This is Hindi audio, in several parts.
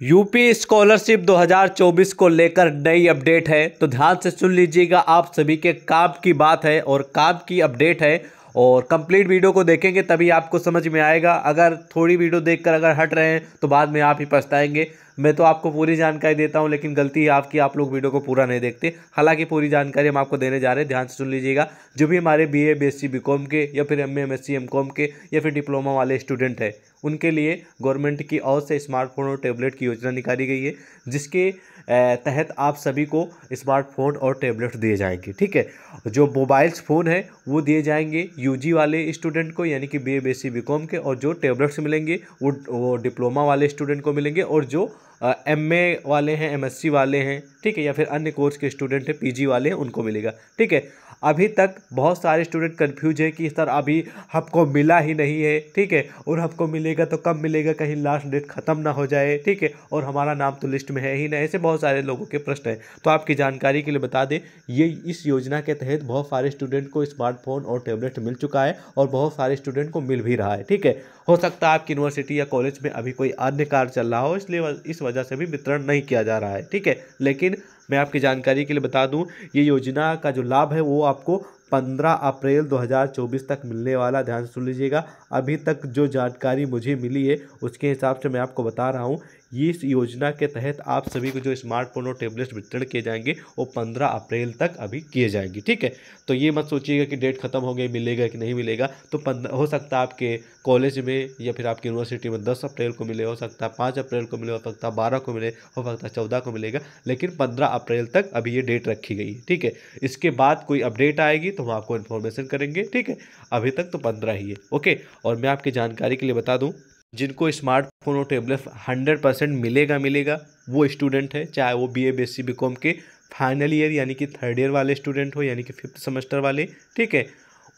यूपी स्कॉलरशिप 2024 को लेकर नई अपडेट है। तो ध्यान से सुन लीजिएगा, आप सभी के काम की बात है और काम की अपडेट है और कंप्लीट वीडियो को देखेंगे तभी आपको समझ में आएगा। अगर थोड़ी वीडियो देखकर अगर हट रहे हैं तो बाद में आप ही पछताएँगे। मैं तो आपको पूरी जानकारी देता हूँ, लेकिन गलती है आपकी, आप लोग वीडियो को पूरा नहीं देखते। हालाँकि पूरी जानकारी हम आपको देने जा रहे हैं, ध्यान से सुन लीजिएगा। जो भी हमारे बी ए बी एस के या फिर एम सी एम के या फिर डिप्लोमा वाले स्टूडेंट हैं उनके लिए गवर्नमेंट की ओर से स्मार्टफ़ोन और टैबलेट की योजना निकाली गई है, जिसके तहत आप सभी को स्मार्टफ़ोन और टैबलेट दिए जाएँगे, ठीक है? जो मोबाइल्स फ़ोन है, वो दिए जाएँगे यूजी वाले स्टूडेंट को, यानी कि बी ए बी के, और जो टैबलेट्स मिलेंगे, वो वो डिप्लोमा वाले स्टूडेंट को मिलेंगे, और जो एम ए वाले हैं एम एस सी वाले हैं, ठीक है, या फिर अन्य कोर्स के स्टूडेंट हैं पी जी वाले हैं, उनको मिलेगा, ठीक है। अभी तक बहुत सारे स्टूडेंट कन्फ्यूज़ है कि सर अभी हमको मिला ही नहीं है, ठीक है, और हमको मिलेगा तो कब मिलेगा, कहीं लास्ट डेट ख़त्म ना हो जाए, ठीक है, और हमारा नाम तो लिस्ट में है ही नहीं ऐसे बहुत सारे लोगों के प्रश्न हैं। तो आपकी जानकारी के लिए बता दें, ये इस योजना के तहत बहुत सारे स्टूडेंट को स्मार्टफ़ोन और टैबलेट मिल चुका है, और बहुत सारे स्टूडेंट को मिल भी रहा है, ठीक है। हो सकता है आपकी यूनिवर्सिटी या कॉलेज में अभी कोई अन्य कार्य चल रहा हो, इसलिए इस वजह से भी वितरण नहीं किया जा रहा है, ठीक है? लेकिन मैं आपकी जानकारी के लिए बता दूँ, ये योजना का जो लाभ है वो आपको 15 अप्रैल 2024 तक मिलने वाला, ध्यान सुन लीजिएगा। अभी तक जो जानकारी मुझे मिली है, उसके हिसाब से मैं आपको बता रहा हूँ ये इस योजना के तहत आप सभी को जो स्मार्टफ़ोन और टैबलेट्स वितरण किए जाएँगे, वो पंद्रह अप्रैल तक अभी किए जाएँगे, ठीक है? तो ये मत सोचिएगा कि डेट खत्म हो गई, मिलेगा कि नहीं मिलेगा। तो हो सकता है आपके कॉलेज में या फिर आपकी यूनिवर्सिटी में दस अप्रैल को मिले, हो सकता है पाँच अप्रैल को मिले, हो सकता है बारह को मिले, हो सकता है चौदह को मिलेगा, लेकिन पंद्रह अप्रैल तक अभी ये डेट रखी गई है ठीक है? इसके बाद कोई अपडेट आएगी तो हम आपको इन्फॉर्मेशन करेंगे, ठीक है? अभी तक तो पंद्रह ही है, ओके? और मैं आपकी जानकारी के लिए बता दूँ जिनको स्मार्टफ़ोन और टेबलेट हंड्रेड परसेंट मिलेगा मिलेगा, वो स्टूडेंट है, चाहे वो B A B S C B com के फाइनल ईयर यानी कि थर्ड ईयर वाले स्टूडेंट हो, यानी कि फिफ्थ सेमेस्टर वाले, ठीक है?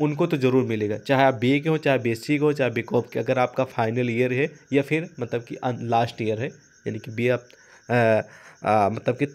उनको तो ज़रूर मिलेगा। चाहे आप बी ए के हो, चाहे बी एस सी के हो, चाहे बी कॉम के, अगर आपका फाइनल ईयर है या फिर मतलब कि लास्ट ईयर है, यानी कि बी आप मतलब कि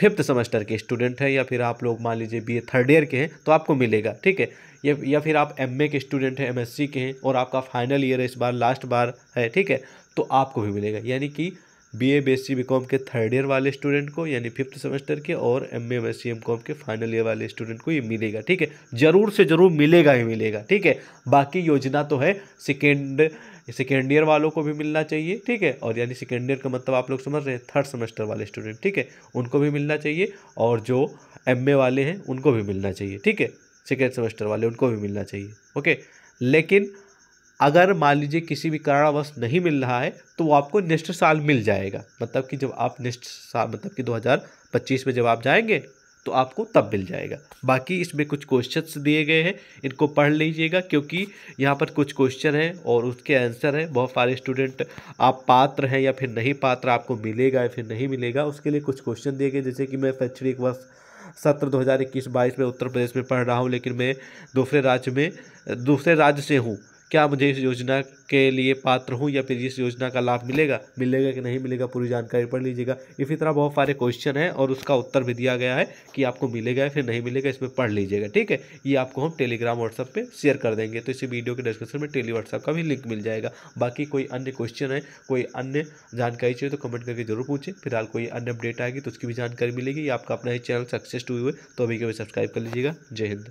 फिफ्थ सेमेस्टर के स्टूडेंट हैं या फिर आप लोग मान लीजिए बी ए थर्ड ईयर के हैं तो आपको मिलेगा, ठीक है? या या फिर आप एमए के स्टूडेंट हैं एमएससी के हैं और आपका फाइनल ईयर इस बार लास्ट बार है, ठीक है? तो आपको भी मिलेगा, यानी कि B A B S C B com के थर्ड ईयर वाले स्टूडेंट को, यानी फिफ्थ सेमेस्टर के और M M S C M com के फाइनल ईयर वाले स्टूडेंट को ये मिलेगा, ठीक है? ज़रूर से ज़रूर मिलेगा ही मिलेगा, ठीक है? बाकी योजना तो है सेकेंड सेकेंड ईयर वालों को भी मिलना चाहिए, ठीक है? और यानी सेकेंड ईयर का मतलब आप लोग समझ रहे हैं थर्ड सेमेस्टर वाले स्टूडेंट ठीक है? उनको भी मिलना चाहिए और जो एमए वाले हैं, उनको भी मिलना चाहिए, ठीक है? सेकेंड सेमेस्टर वाले, उनको भी मिलना चाहिए, ओके? लेकिन अगर मान लीजिए किसी भी कारणवश नहीं मिल रहा है तो वो आपको नेक्स्ट साल मिल जाएगा। मतलब कि जब आप नेक्स्ट साल मतलब कि 2025 में जब आप जाएँगे तो आपको तब मिल जाएगा। बाकी इसमें कुछ क्वेश्चन दिए गए हैं, इनको पढ़ लीजिएगा, क्योंकि यहाँ पर कुछ क्वेश्चन हैं और उसके आंसर हैं। बहुत सारे स्टूडेंट आप पात्र हैं या फिर नहीं पात्र, आपको मिलेगा या फिर नहीं मिलेगा, उसके लिए कुछ क्वेश्चन दिए गए। जैसे कि मैं शैक्षणिक वर्ष सत्र दो हज़ार इक्कीस बाईस में उत्तर प्रदेश में पढ़ रहा हूँ, लेकिन मैं दूसरे राज्य में, दूसरे राज्य से हूँ। क्या मुझे इस योजना के लिए पात्र हूँ या फिर इस योजना का लाभ मिलेगा? मिलेगा कि नहीं मिलेगा पूरी जानकारी पढ़ लीजिएगा। इसी तरह बहुत सारे क्वेश्चन हैं और उसका उत्तर भी दिया गया है कि आपको मिलेगा या फिर नहीं मिलेगा, इसमें पढ़ लीजिएगा, ठीक है? ये आपको हम टेलीग्राम व्हाट्सअप पर शेयर कर देंगे। तो इसी वीडियो के डिस्क्रिप्शन में टेली व्हाट्सअप का भी लिंक मिल जाएगा। बाकी कोई अन्य क्वेश्चन है, कोई अन्य जानकारी चाहिए तो कमेंट करके ज़रूर पूछें फ़िलहाल कोई अन्य अपडेट आएगी तो उसकी भी जानकारी मिलेगी। आपका अपना ही चैनल सक्सेस हुई हुए तो अभी के सब्सक्राइब कर लीजिएगा। जय हिंद।